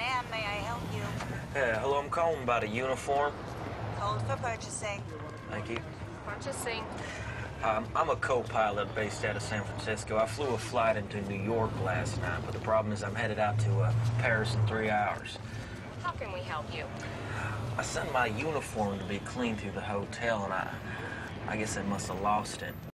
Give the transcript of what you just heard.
May I help you? Yeah, hello, I'm calling about a uniform. Hold for purchasing. Thank you. Purchasing. Um, I'm a co-pilot based out of San Francisco. I flew a flight into New York last night, but the problem is I'm headed out to uh, Paris in three hours. How can we help you? I sent my uniform to be cleaned through the hotel, and I, I guess I must have lost it.